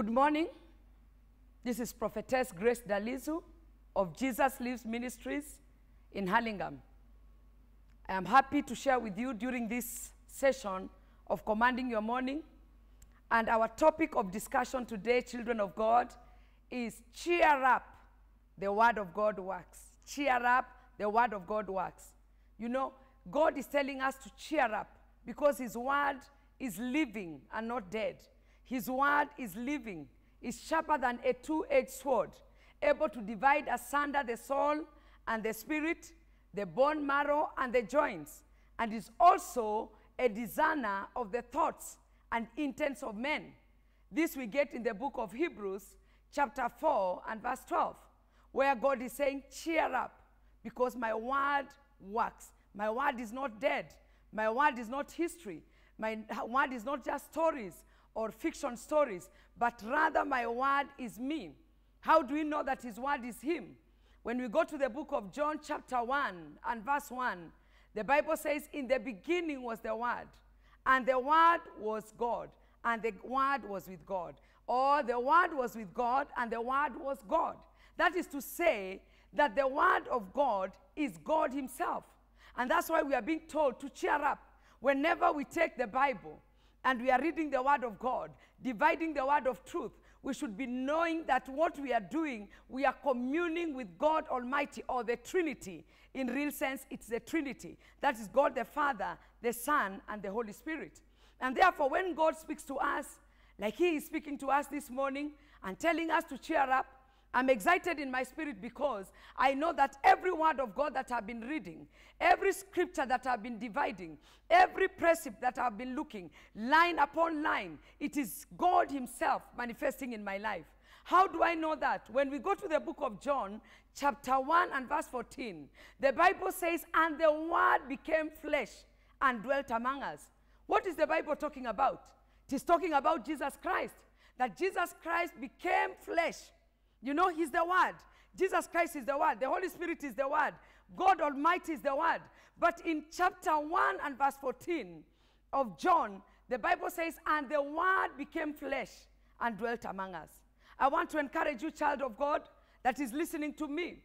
Good morning. This is Prophetess Grace Dalizu of Jesus Lives Ministries in Hurlingham. I am happy to share with you during this session of Commanding Your Morning. And our topic of discussion today, children of God, is cheer up, the word of God works. Cheer up, the word of God works. You know, God is telling us to cheer up because his word is living and not dead. His word is living, is sharper than a two-edged sword, able to divide asunder the soul and the spirit, the bone marrow and the joints, and is also a discerner of the thoughts and intents of men. This we get in the book of Hebrews, chapter 4 and verse 12, where God is saying, Cheer up, because my word works. My word is not dead. My word is not history. My word is not just stories or fiction stories, but rather my word is me. How do we know that his word is him? When we go to the book of John, chapter 1 and verse 1, the Bible says, In the beginning was the word, and the word was God, and the word was with God. Or the word was with God, and the word was God. That is to say, that the word of God is God himself. And that's why we are being told to cheer up whenever we take the Bible and we are reading the Word of God, dividing the Word of truth, we should be knowing that what we are doing, we are communing with God Almighty or the Trinity. In real sense, it's the Trinity. That is God the Father, the Son, and the Holy Spirit. And therefore, when God speaks to us, like He is speaking to us this morning and telling us to cheer up, I'm excited in my spirit because I know that every word of God that I've been reading, every scripture that I've been dividing, every precept that I've been looking, line upon line, it is God Himself manifesting in my life. How do I know that? When we go to the book of John, chapter 1 and verse 14, the Bible says, And the Word became flesh and dwelt among us. What is the Bible talking about? It is talking about Jesus Christ. That Jesus Christ became flesh you know, He's the Word. Jesus Christ is the Word. The Holy Spirit is the Word. God Almighty is the Word. But in chapter 1 and verse 14 of John, the Bible says, And the Word became flesh and dwelt among us. I want to encourage you, child of God, that is listening to me.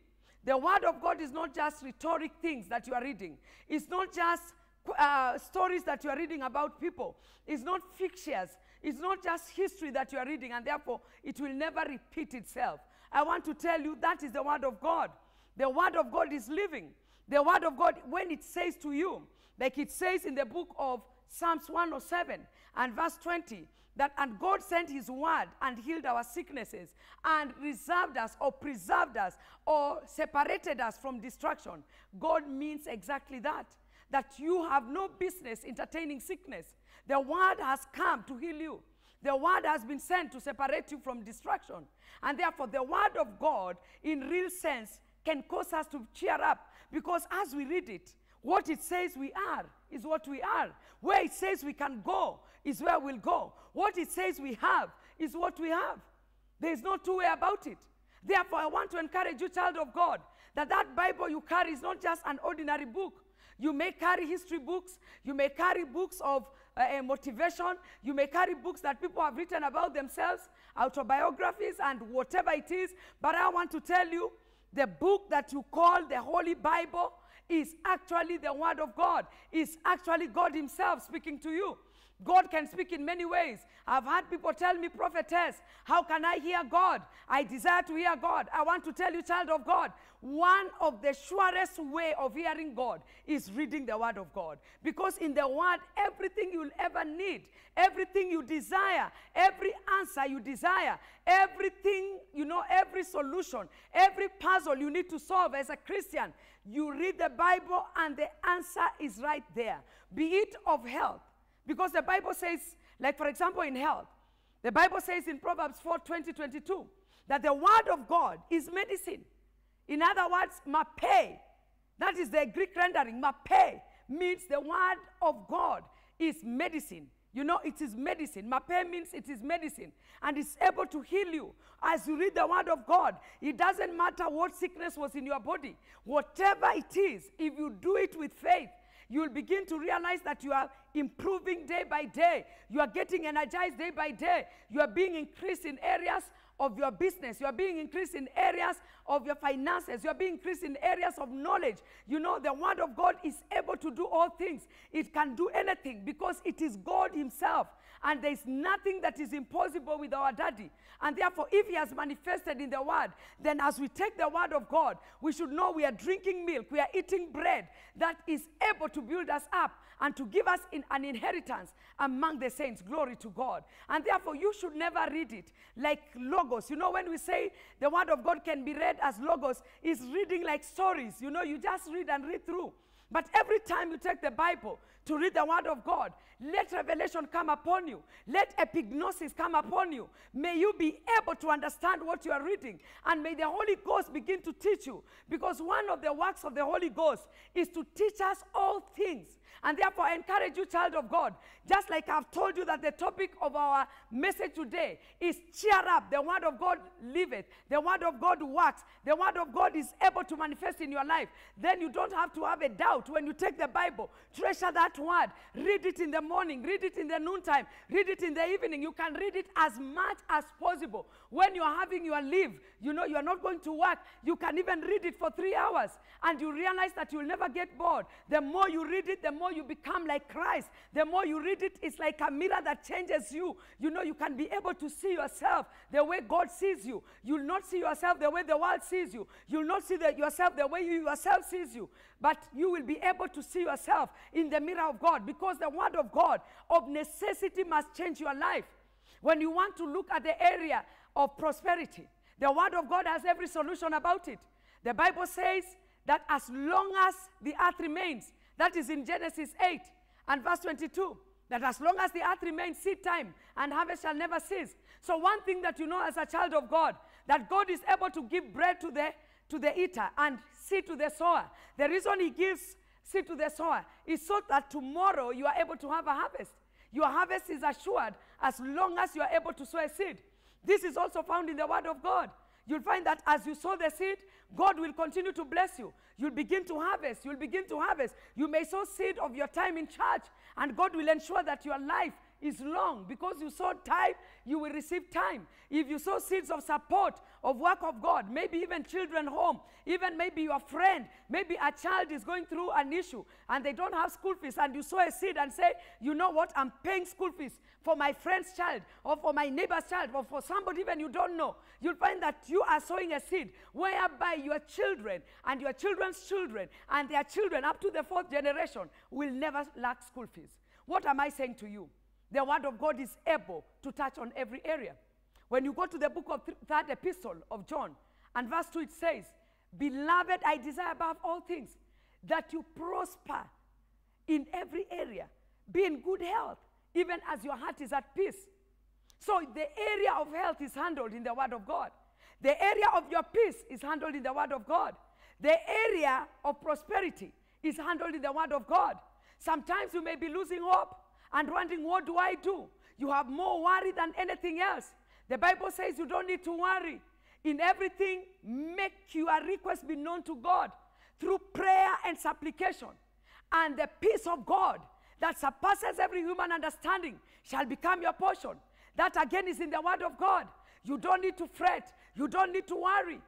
The Word of God is not just rhetoric things that you are reading, it's not just uh, stories that you are reading about people. It's not fictitious. It's not just history that you are reading, and therefore it will never repeat itself. I want to tell you that is the Word of God. The Word of God is living. The Word of God, when it says to you, like it says in the book of Psalms 107 and verse 20, that and God sent his word and healed our sicknesses and reserved us or preserved us or separated us from destruction. God means exactly that that you have no business entertaining sickness. The word has come to heal you. The word has been sent to separate you from destruction. And therefore, the word of God, in real sense, can cause us to cheer up because as we read it, what it says we are is what we are. Where it says we can go is where we'll go. What it says we have is what we have. There is no two way about it. Therefore, I want to encourage you, child of God, that that Bible you carry is not just an ordinary book. You may carry history books. You may carry books of uh, motivation. You may carry books that people have written about themselves, autobiographies, and whatever it is. But I want to tell you the book that you call the Holy Bible is actually the Word of God, is actually God Himself speaking to you. God can speak in many ways. I've had people tell me, prophetess, how can I hear God? I desire to hear God. I want to tell you, child of God, one of the surest way of hearing God is reading the word of God. Because in the word, everything you'll ever need, everything you desire, every answer you desire, everything, you know, every solution, every puzzle you need to solve as a Christian, you read the Bible and the answer is right there. Be it of health, because the Bible says, like for example, in health, the Bible says in Proverbs 4 20, 22, that the word of God is medicine. In other words, marpe, that is the Greek rendering, marpe means the word of God is medicine. You know, it is medicine. Marpe means it is medicine. And it's able to heal you. As you read the word of God, it doesn't matter what sickness was in your body. Whatever it is, if you do it with faith, you will begin to realize that you are improving day by day. You are getting energized day by day. You are being increased in areas of your business. You are being increased in areas of your finances. You are being increased in areas of knowledge. You know, the Word of God is able to do all things. It can do anything because it is God Himself. And there is nothing that is impossible with our daddy. And therefore, if He has manifested in the Word, then as we take the Word of God, we should know we are drinking milk, we are eating bread that is able to build us up and to give us in an inheritance among the saints. Glory to God. And therefore, you should never read it like logos. You know, when we say the Word of God can be read as logos, is reading like stories. You know, you just read and read through. But every time you take the Bible to read the Word of God, let revelation come upon you. Let epignosis come upon you. May you be able to understand what you are reading. And may the Holy Ghost begin to teach you. Because one of the works of the Holy Ghost is to teach us all things. And therefore, I encourage you, child of God, just like I've told you that the topic of our message today is cheer up. The Word of God liveth, the Word of God works, the Word of God is able to manifest in your life. Then you don't have to have a doubt when you take the Bible. Treasure that Word. Read it in the morning, read it in the noontime, read it in the evening. You can read it as much as possible. When you are having your leave, you know you are not going to work, you can even read it for three hours and you realize that you'll never get bored. The more you read it, the more you become like Christ. The more you read it, it's like a mirror that changes you. You know, you can be able to see yourself the way God sees you. You'll not see yourself the way the world sees you. You'll not see the, yourself the way you yourself sees you. But you will be able to see yourself in the mirror of God because the Word of God of necessity must change your life. When you want to look at the area of prosperity, the Word of God has every solution about it. The Bible says that as long as the earth remains, that is in Genesis 8 and verse 22, that as long as the earth remains, seed time and harvest shall never cease. So, one thing that you know as a child of God, that God is able to give bread to the, to the eater and seed to the sower. The reason He gives seed to the sower is so that tomorrow you are able to have a harvest. Your harvest is assured as long as you are able to sow a seed. This is also found in the Word of God. You'll find that as you sow the seed, God will continue to bless you. You'll begin to harvest. You'll begin to harvest. You may sow seed of your time in church, and God will ensure that your life is long because you sow time, you will receive time. If you sow seeds of support, of work of God, maybe even children home, even maybe your friend, maybe a child is going through an issue and they don't have school fees, and you sow a seed and say, you know what, I'm paying school fees for my friend's child or for my neighbor's child or for somebody even you don't know, you'll find that you are sowing a seed whereby your children and your children's children and their children up to the fourth generation will never lack school fees. What am I saying to you? The word of God is able to touch on every area. When you go to the book of th- third epistle of John and verse 2, it says, Beloved, I desire above all things that you prosper in every area, be in good health, even as your heart is at peace. So the area of health is handled in the Word of God. The area of your peace is handled in the Word of God. The area of prosperity is handled in the Word of God. Sometimes you may be losing hope and wondering, what do I do? You have more worry than anything else. The Bible says you don't need to worry. In everything, make your request be known to God through prayer and supplication. And the peace of God that surpasses every human understanding shall become your portion. That again is in the Word of God. You don't need to fret. You don't need to worry.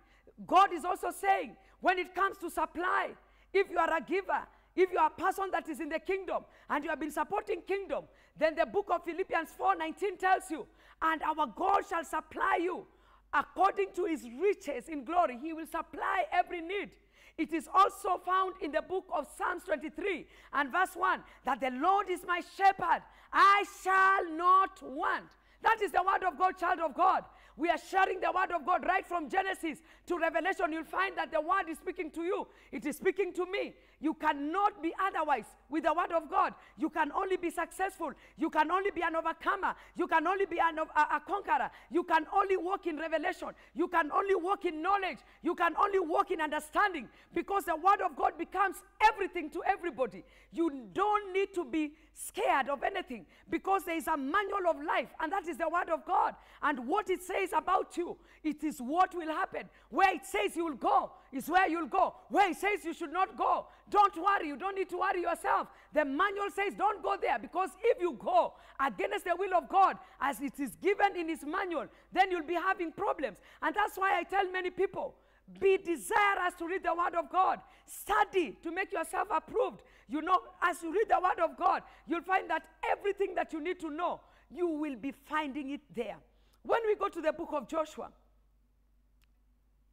God is also saying, when it comes to supply, if you are a giver, if you are a person that is in the kingdom and you have been supporting kingdom, then the book of Philippians 4:19 tells you, and our God shall supply you according to his riches in glory. He will supply every need. It is also found in the book of Psalms 23 and verse 1 that the Lord is my shepherd, I shall not want. That is the word of God, child of God. We are sharing the word of God right from Genesis to Revelation. You'll find that the word is speaking to you, it is speaking to me. You cannot be otherwise with the word of God. You can only be successful. You can only be an overcomer. You can only be an, a, a conqueror. You can only walk in revelation. You can only walk in knowledge. You can only walk in understanding because the word of God becomes everything to everybody. You don't need to be scared of anything because there is a manual of life, and that is the word of God. And what it says about you, it is what will happen. Where it says you will go is where you'll go. Where it says you should not go, don't worry. You don't need to worry yourself. The manual says don't go there because if you go against the will of God as it is given in His manual, then you'll be having problems. And that's why I tell many people be desirous to read the Word of God. Study to make yourself approved. You know, as you read the Word of God, you'll find that everything that you need to know, you will be finding it there. When we go to the book of Joshua,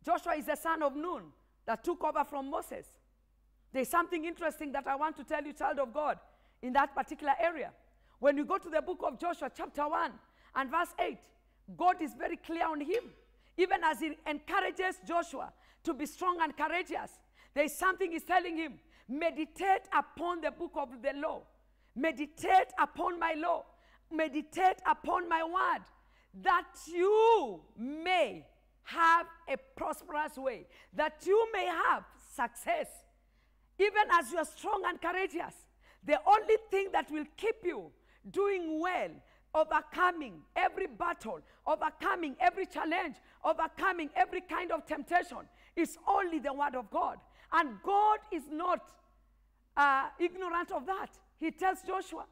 Joshua is the son of Nun that took over from Moses. There's something interesting that I want to tell you, child of God, in that particular area. When you go to the book of Joshua, chapter 1 and verse 8, God is very clear on him even as he encourages Joshua to be strong and courageous, there is something he's telling him. Meditate upon the book of the law, meditate upon my law, meditate upon my word, that you may have a prosperous way, that you may have success. Even as you are strong and courageous, the only thing that will keep you doing well overcoming every battle, overcoming every challenge, overcoming every kind of temptation is only the Word of God. And God is not uh, ignorant of that. He tells Joshua,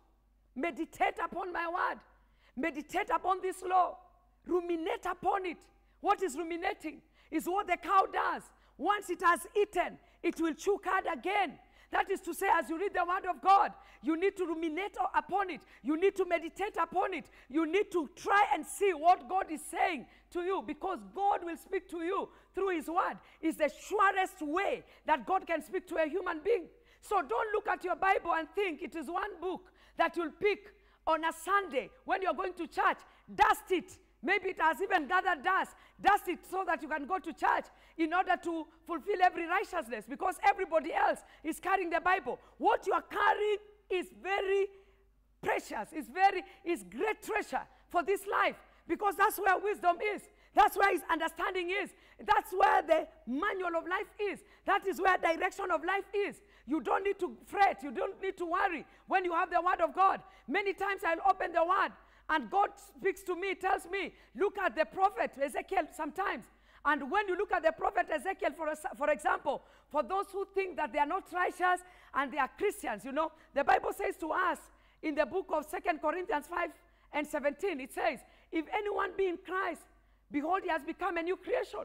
meditate upon my Word, meditate upon this law, ruminate upon it. What is ruminating? Is what the cow does. Once it has eaten, it will chew cud again. That is to say, as you read the Word of God, you need to ruminate upon it. You need to meditate upon it. You need to try and see what God is saying to you because God will speak to you through His Word. It's the surest way that God can speak to a human being. So don't look at your Bible and think it is one book that you'll pick on a Sunday when you're going to church. Dust it Maybe it has even gathered dust. Dust it so that you can go to church in order to fulfill every righteousness because everybody else is carrying the Bible. What you are carrying is very precious, it's very, it's great treasure for this life because that's where wisdom is. That's where his understanding is. That's where the manual of life is. That is where direction of life is. You don't need to fret. You don't need to worry when you have the word of God. Many times I'll open the word and God speaks to me, tells me, look at the prophet Ezekiel sometimes. And when you look at the prophet Ezekiel, for, for example, for those who think that they are not righteous and they are Christians, you know, the Bible says to us in the book of Second Corinthians 5 and 17, it says, If anyone be in Christ, behold, he has become a new creation.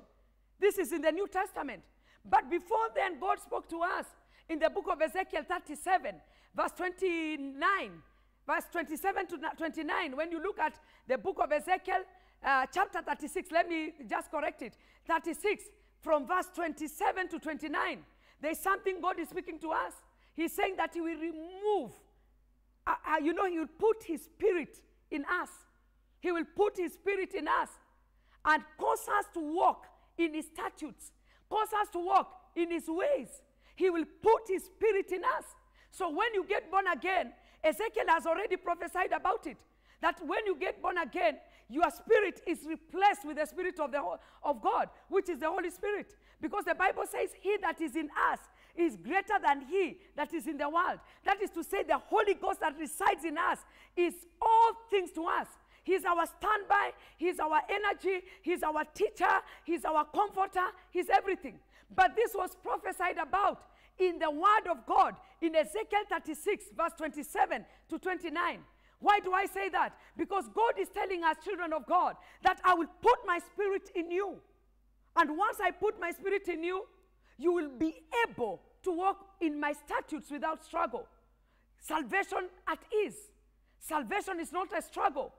This is in the New Testament. But before then, God spoke to us in the book of Ezekiel 37, verse 29 verse 27 to 29, when you look at the book of Ezekiel, uh, chapter 36, let me just correct it 36, from verse 27 to 29, there's something God is speaking to us. He's saying that He will remove, uh, uh, you know, He will put His Spirit in us. He will put His Spirit in us and cause us to walk in His statutes, cause us to walk in His ways. He will put His Spirit in us. So when you get born again, Ezekiel has already prophesied about it. That when you get born again, your spirit is replaced with the spirit of, the, of God, which is the Holy Spirit. Because the Bible says, He that is in us is greater than He that is in the world. That is to say, the Holy Ghost that resides in us is all things to us. He's our standby, He's our energy, He's our teacher, He's our comforter, He's everything. But this was prophesied about in the Word of God in Ezekiel 36, verse 27 to 29. Why do I say that? Because God is telling us, children of God, that I will put my spirit in you. And once I put my spirit in you, you will be able to walk in my statutes without struggle. Salvation at ease. Salvation is not a struggle.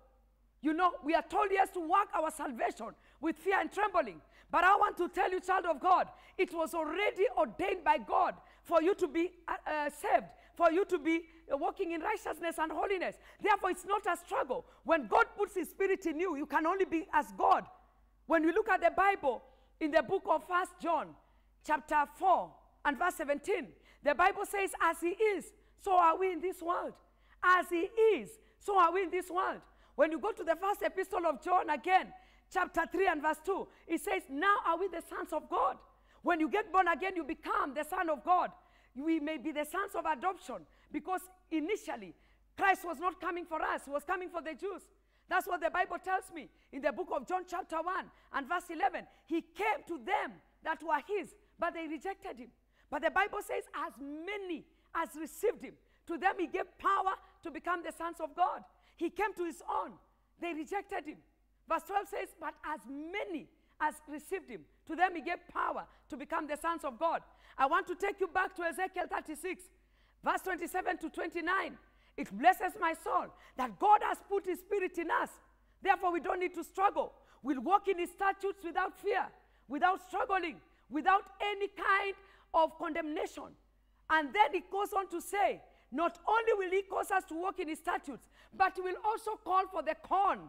You know, we are told yes to work our salvation with fear and trembling. But I want to tell you, child of God, it was already ordained by God for you to be uh, uh, saved, for you to be uh, walking in righteousness and holiness. Therefore, it's not a struggle. When God puts His Spirit in you, you can only be as God. When we look at the Bible in the book of First John, chapter 4 and verse 17, the Bible says, As He is, so are we in this world. As He is, so are we in this world. When you go to the first epistle of John again, chapter 3 and verse 2, it says, Now are we the sons of God. When you get born again, you become the son of God. We may be the sons of adoption because initially Christ was not coming for us, he was coming for the Jews. That's what the Bible tells me in the book of John, chapter 1 and verse 11. He came to them that were his, but they rejected him. But the Bible says, as many as received him, to them he gave power to become the sons of God. He came to his own, they rejected him. Verse 12 says, But as many as received him, to them he gave power to become the sons of God. I want to take you back to Ezekiel 36, verse 27 to 29. It blesses my soul that God has put his spirit in us. Therefore, we don't need to struggle. We'll walk in his statutes without fear, without struggling, without any kind of condemnation. And then it goes on to say, not only will he cause us to walk in his statutes, but he will also call for the corn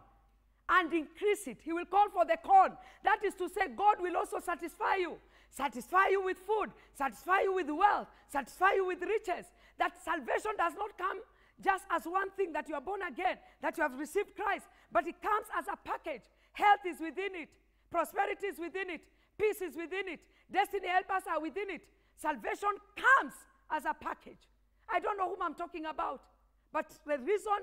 and increase it. He will call for the corn. That is to say, God will also satisfy you. Satisfy you with food, satisfy you with wealth, satisfy you with riches. That salvation does not come just as one thing that you are born again, that you have received Christ, but it comes as a package. Health is within it, prosperity is within it, peace is within it, destiny helpers are within it. Salvation comes as a package. I don't know whom I'm talking about, but the reason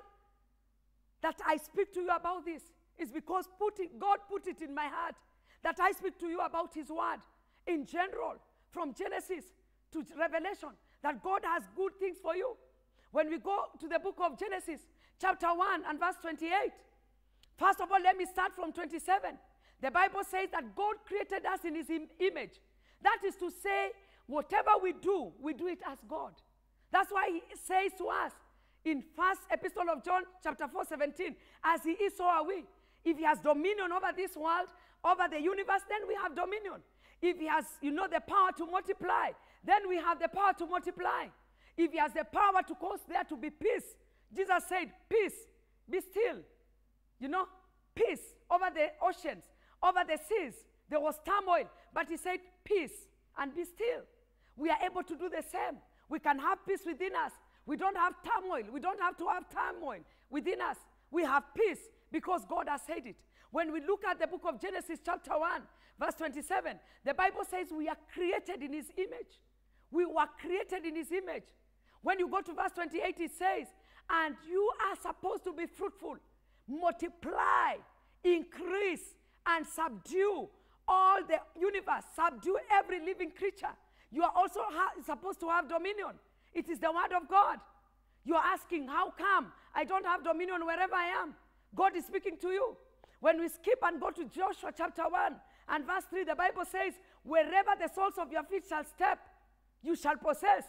that I speak to you about this is because put it, God put it in my heart that I speak to you about His Word in general, from Genesis to Revelation, that God has good things for you. When we go to the book of Genesis, chapter 1 and verse 28, first of all, let me start from 27. The Bible says that God created us in His Im- image. That is to say, whatever we do, we do it as God. That's why He says to us in first epistle of John, chapter 4, 17, as He is, so are we. If He has dominion over this world, over the universe, then we have dominion. If He has, you know, the power to multiply, then we have the power to multiply. If he has the power to cause there to be peace, Jesus said, Peace, be still. You know, peace over the oceans, over the seas. There was turmoil, but he said, Peace and be still. We are able to do the same. We can have peace within us. We don't have turmoil. We don't have to have turmoil within us. We have peace because God has said it. When we look at the book of Genesis, chapter 1, verse 27, the Bible says we are created in his image. We were created in his image. When you go to verse 28, it says, And you are supposed to be fruitful, multiply, increase, and subdue all the universe, subdue every living creature. You are also supposed to have dominion. It is the word of God. You are asking, How come I don't have dominion wherever I am? God is speaking to you. When we skip and go to Joshua chapter 1 and verse 3, the Bible says, Wherever the soles of your feet shall step, you shall possess.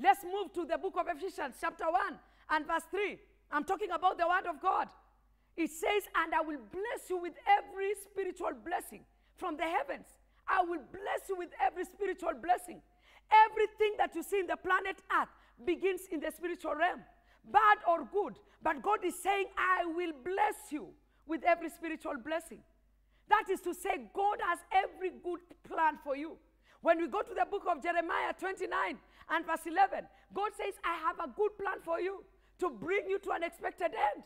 Let's move to the book of Ephesians, chapter 1 and verse 3. I'm talking about the word of God. It says, And I will bless you with every spiritual blessing from the heavens. I will bless you with every spiritual blessing. Everything that you see in the planet Earth begins in the spiritual realm, bad or good. But God is saying, I will bless you with every spiritual blessing. That is to say, God has every good plan for you. When we go to the book of Jeremiah 29 and verse 11, God says, I have a good plan for you to bring you to an expected end.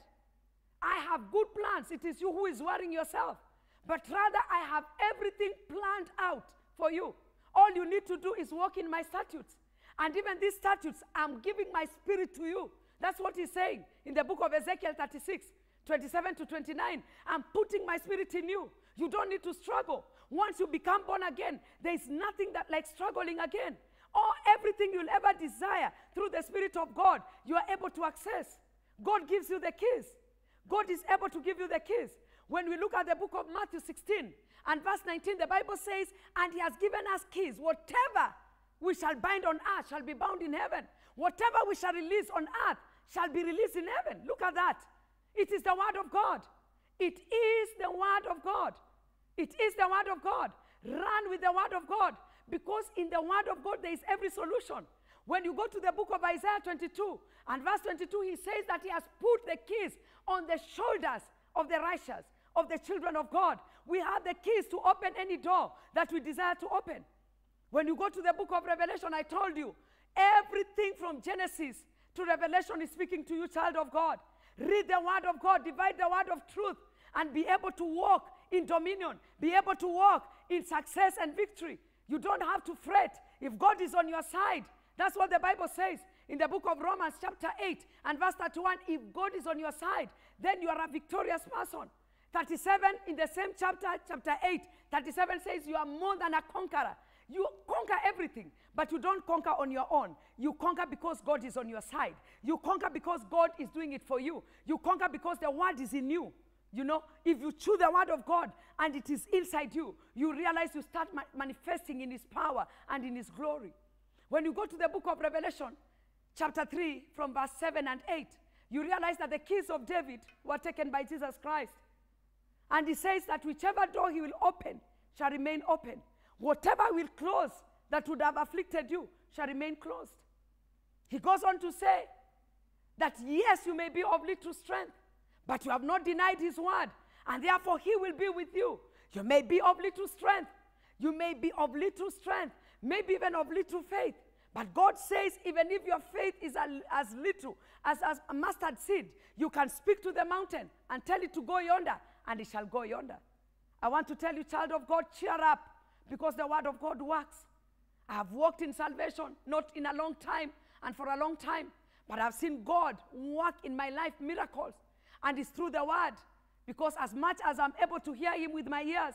I have good plans. It is you who is worrying yourself. But rather, I have everything planned out for you. All you need to do is walk in my statutes. And even these statutes, I'm giving my spirit to you. That's what he's saying in the book of Ezekiel 36, 27 to 29. I'm putting my spirit in you. You don't need to struggle. Once you become born again, there is nothing that like struggling again. Or everything you'll ever desire through the Spirit of God, you are able to access. God gives you the keys. God is able to give you the keys. When we look at the book of Matthew 16 and verse 19, the Bible says, And he has given us keys. Whatever we shall bind on earth shall be bound in heaven. Whatever we shall release on earth shall be released in heaven. Look at that. It is the word of God. It is the word of God. It is the word of God. Run with the word of God because in the word of God there is every solution. When you go to the book of Isaiah 22 and verse 22, he says that he has put the keys on the shoulders of the righteous, of the children of God. We have the keys to open any door that we desire to open. When you go to the book of Revelation, I told you, everything from Genesis to Revelation is speaking to you, child of God. Read the word of God, divide the word of truth, and be able to walk in dominion, be able to walk in success and victory. You don't have to fret. If God is on your side, that's what the Bible says in the book of Romans, chapter 8 and verse 31, if God is on your side, then you are a victorious person. 37 in the same chapter, chapter 8, 37 says you are more than a conqueror. You conquer everything, but you don't conquer on your own. You conquer because God is on your side. You conquer because God is doing it for you. You conquer because the word is in you. You know, if you chew the word of God and it is inside you, you realize you start ma- manifesting in his power and in his glory. When you go to the book of Revelation, chapter 3, from verse 7 and 8, you realize that the keys of David were taken by Jesus Christ. And he says that whichever door he will open shall remain open. Whatever will close that would have afflicted you shall remain closed. He goes on to say that yes, you may be of little strength, but you have not denied his word, and therefore he will be with you. You may be of little strength. You may be of little strength, maybe even of little faith. But God says, even if your faith is as little as, as a mustard seed, you can speak to the mountain and tell it to go yonder, and it shall go yonder. I want to tell you, child of God, cheer up because the word of God works. I have walked in salvation, not in a long time and for a long time, but I've seen God work in my life miracles. And it's through the word. Because as much as I'm able to hear Him with my ears,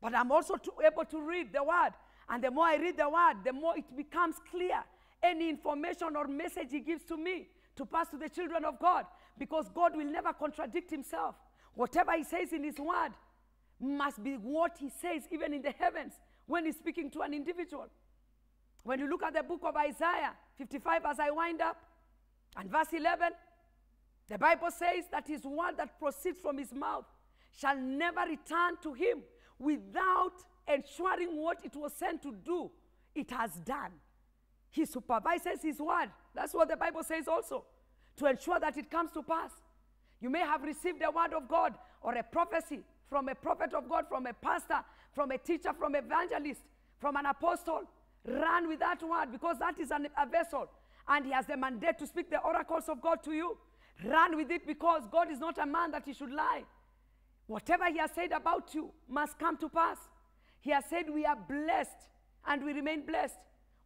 but I'm also to, able to read the word. And the more I read the word, the more it becomes clear any information or message He gives to me to pass to the children of God. Because God will never contradict Himself. Whatever He says in His word must be what He says, even in the heavens, when He's speaking to an individual. When you look at the book of Isaiah 55, as I wind up, and verse 11, the Bible says that his word that proceeds from his mouth shall never return to him without ensuring what it was sent to do, it has done. He supervises his word. That's what the Bible says also, to ensure that it comes to pass. You may have received a word of God or a prophecy from a prophet of God, from a pastor, from a teacher, from evangelist, from an apostle. Run with that word because that is an, a vessel and he has the mandate to speak the oracles of God to you. Run with it because God is not a man that he should lie. Whatever he has said about you must come to pass. He has said we are blessed and we remain blessed.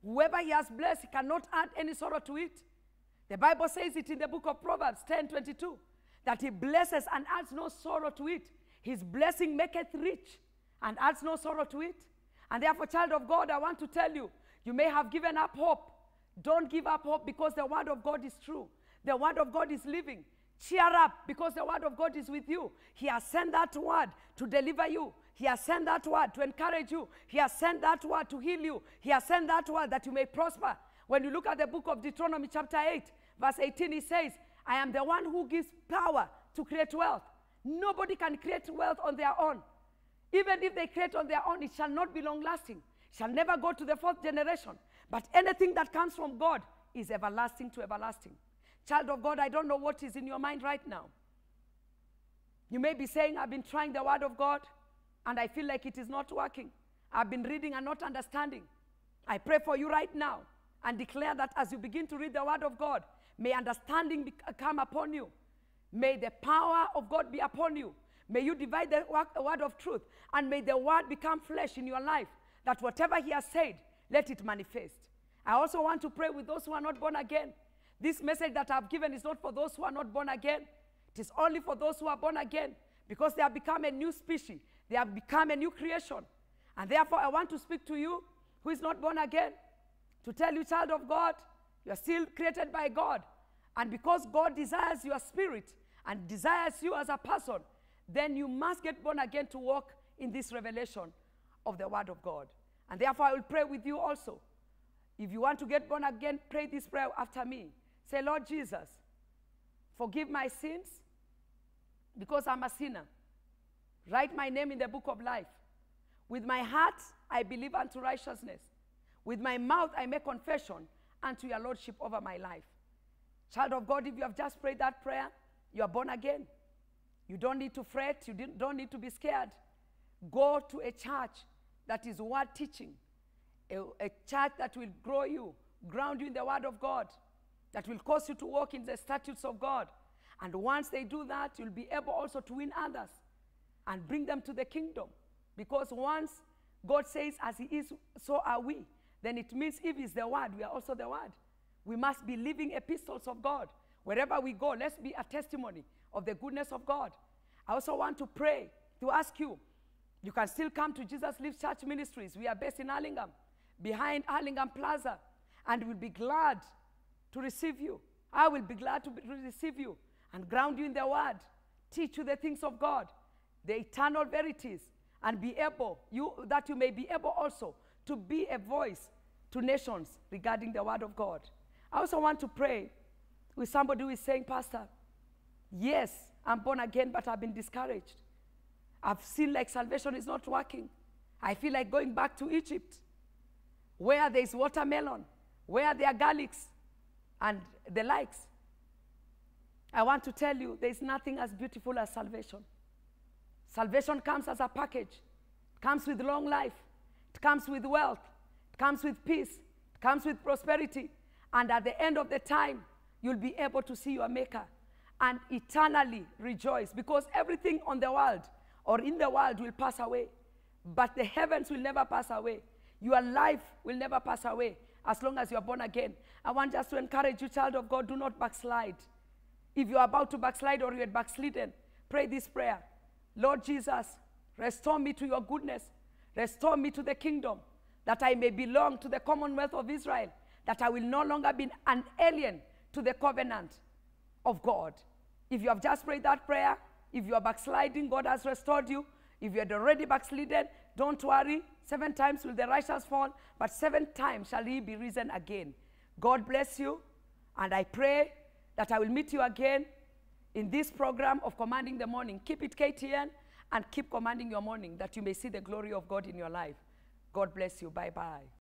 Whoever he has blessed, he cannot add any sorrow to it. The Bible says it in the book of Proverbs 10 22 that he blesses and adds no sorrow to it. His blessing maketh rich and adds no sorrow to it. And therefore, child of God, I want to tell you, you may have given up hope. Don't give up hope because the word of God is true. The word of God is living. Cheer up because the word of God is with you. He has sent that word to deliver you. He has sent that word to encourage you. He has sent that word to heal you. He has sent that word that you may prosper. When you look at the book of Deuteronomy, chapter 8, verse 18, he says, I am the one who gives power to create wealth. Nobody can create wealth on their own. Even if they create on their own, it shall not be long lasting. It shall never go to the fourth generation. But anything that comes from God is everlasting to everlasting. Child of God, I don't know what is in your mind right now. You may be saying, I've been trying the word of God and I feel like it is not working. I've been reading and not understanding. I pray for you right now and declare that as you begin to read the word of God, may understanding come upon you. May the power of God be upon you. May you divide the word of truth and may the word become flesh in your life that whatever he has said, let it manifest. I also want to pray with those who are not born again. This message that I've given is not for those who are not born again. It is only for those who are born again because they have become a new species. They have become a new creation. And therefore, I want to speak to you who is not born again to tell you, child of God, you are still created by God. And because God desires your spirit and desires you as a person, then you must get born again to walk in this revelation of the Word of God. And therefore, I will pray with you also. If you want to get born again, pray this prayer after me. Say, Lord Jesus, forgive my sins because I'm a sinner. Write my name in the book of life. With my heart, I believe unto righteousness. With my mouth, I make confession unto your Lordship over my life. Child of God, if you have just prayed that prayer, you are born again. You don't need to fret, you don't need to be scared. Go to a church that is word teaching, a, a church that will grow you, ground you in the word of God, that will cause you to walk in the statutes of God. And once they do that, you'll be able also to win others and bring them to the kingdom. Because once God says, as He is, so are we, then it means if He's the Word, we are also the Word. We must be living epistles of God. Wherever we go, let's be a testimony of the goodness of God. I also want to pray to ask you. You can still come to Jesus Lives Church Ministries. We are based in Hurlingham, behind Hurlingham Plaza, and we'll be glad to receive you. I will be glad to, be, to receive you and ground you in the Word, teach you the things of God, the eternal verities, and be able you that you may be able also to be a voice to nations regarding the Word of God. I also want to pray with somebody who is saying, Pastor, yes, I'm born again, but I've been discouraged. I've seen like salvation is not working. I feel like going back to Egypt, where there is watermelon, where there are garlics, and the likes. I want to tell you there is nothing as beautiful as salvation. Salvation comes as a package, it comes with long life, it comes with wealth, it comes with peace, it comes with prosperity. And at the end of the time, you'll be able to see your Maker and eternally rejoice because everything on the world or in the world will pass away, but the heavens will never pass away. Your life will never pass away as long as you are born again. I want just to encourage you, child of God, do not backslide. If you are about to backslide or you are backslidden, pray this prayer Lord Jesus, restore me to your goodness, restore me to the kingdom, that I may belong to the commonwealth of Israel, that I will no longer be an alien to the covenant of God. If you have just prayed that prayer, if you are backsliding, God has restored you. If you had already backslidden, don't worry. Seven times will the righteous fall, but seven times shall he be risen again. God bless you, and I pray that I will meet you again in this program of Commanding the Morning. Keep it KTN and keep commanding your morning that you may see the glory of God in your life. God bless you. Bye bye.